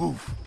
move!